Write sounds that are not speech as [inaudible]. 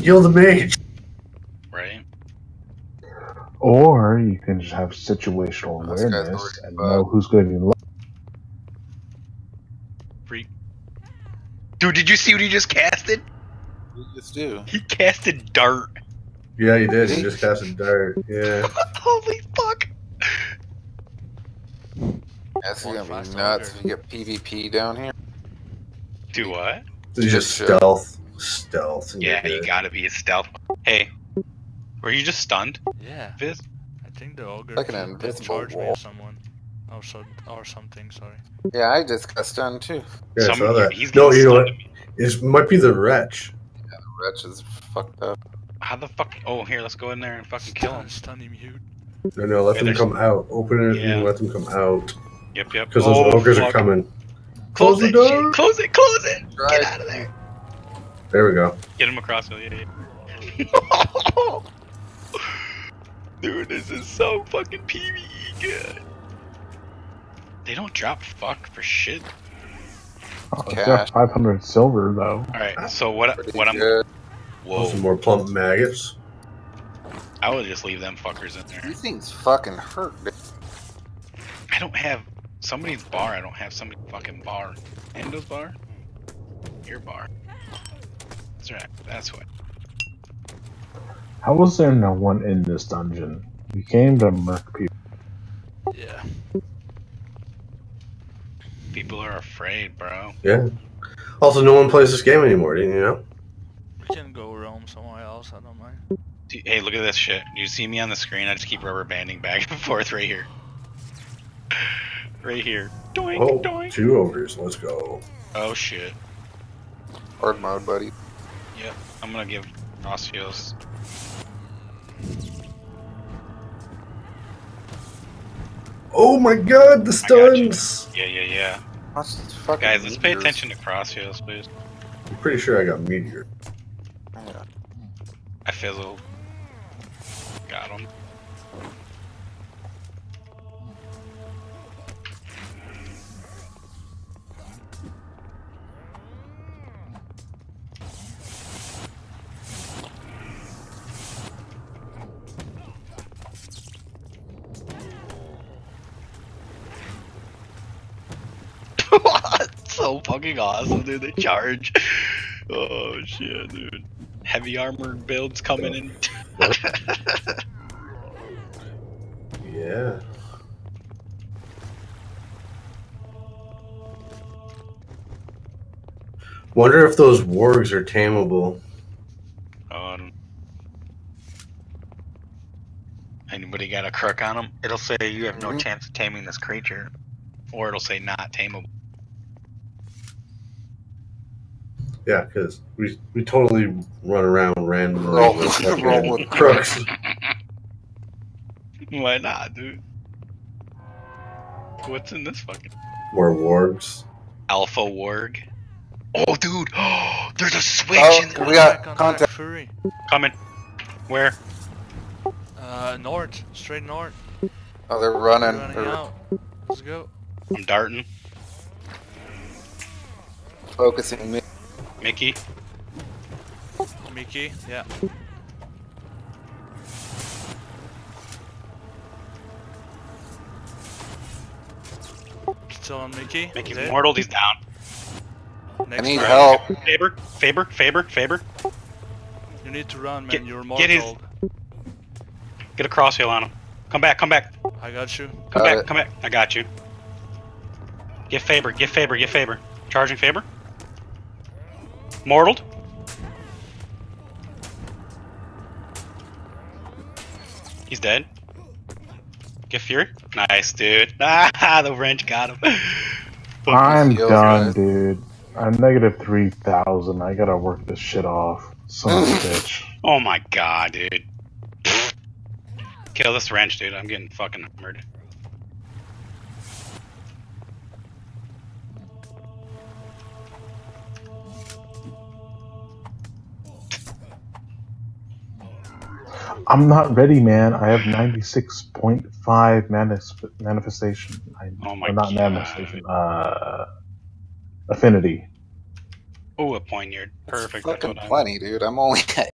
Heal the mage. Right? Or you can just have situational This guy's awareness and bugged. know who's good and low. Freak. Dude, did you see what he just casted? You just do. He casted dart. Yeah, he did. He just casted a dart. Yeah. [laughs] Holy fuck. That's One gonna fast be nuts talker. if you get PvP down here. Do what? It's just Just stealth. Stealth. Yeah, you're you gotta be a stealth. Hey, were you just stunned, Yeah, Viz? I think the ogre Like an did invisible charge me wall. or someone. Or, so, or something, sorry. Yeah, I just got stunned too. Yeah, I Some- saw that. he's No, getting you know what? stunned. It might be the wretch. Yeah, the Wretch is fucked up. How the fuck? Oh, here, let's go in there and fucking kill him. Stun, stun him, mute. No, no, let Yeah, them there's- come out. Open it Yeah. and let them come out. Yep, yep. Because those Oh, ogres are coming. Close, Close the it, door. shit. Close it, close it. Get Right. out of there. There we go. Get him across. Yeah, yeah, yeah. Dude, this is so fucking PvE good. They don't drop fuck for shit. Oh, Cash. got 500 silver though. All right, so what? Pretty What I'm? good. Whoa! Some more plump maggots. I would just leave them fuckers in there. These things fucking hurt. dude. I don't have somebody's bar. I don't have somebody's fucking bar. Endo's bar. Your bar. That's right. That's what. How was there no one in this dungeon? You came to murk people. Yeah. People are afraid, bro. Yeah. Also, no one plays this game anymore, didn't you know? We can go roam somewhere else, I don't mind. Hey, look at this shit. Do you see me on the screen? I just keep rubber banding back [laughs] and forth right here. Right here. Doink, Oh, doink. two ogres. Let's go. Oh shit. Hard mode, buddy. Yep. I'm gonna give Rossios. Oh my god, the I stuns! Yeah, yeah, yeah. Watch fucking Guys, let's pay attention to Crossios, please. I'm pretty sure I got meteor. Yeah. I fizzled. Got him. So fucking awesome, dude. They charge. [laughs] Oh shit, dude. Heavy armored builds coming in. [laughs] Yeah. Wonder if those wargs are tameable. Um, anybody got a crook on them? It'll say you have no Mhm. chance of taming this creature, or it'll say not tameable. Yeah, because we we totally run around randomly Roll- with [laughs] fucking roll with [laughs] crooks. [laughs] Why not, dude? What's in this fucking More wargs. alpha warg? Oh, dude! Oh, [gasps] there's a switch Oh, in we got contact. Fury. coming. Where? Uh, north. Straight north. Oh, they're We're running. running They're out. Let's go. I'm darting. focusing me. Mickey. Mickey, yeah. Still on Mickey. Mickey's Dead. mortal. He's down. Next I need round. help. Faber. Faber. Faber. Faber. You need to run, man. Get- You're get his- mortal. Get a cross heal on him. Come back. Come back. I got you. Come Got back, it. come back. I got you. Get Faber, get Faber, get Faber. Charging Faber. Mortaled. He's dead. Get Fury. Nice, dude. [laughs] Ah, the wrench got him. [laughs] I'm heals, done, guys. dude. I'm negative 3,000. I gotta work this shit off. Son of a [laughs] bitch. Oh my god, dude. Kill this wrench, dude. I'm getting fucking hammered. I'm not ready, man. I have 96.5 manis- manifestation. I, Oh my or not God. manifestation. Uh, affinity. Oh, a poignard. Perfect. That's fucking plenty, dude. I'm only [laughs] at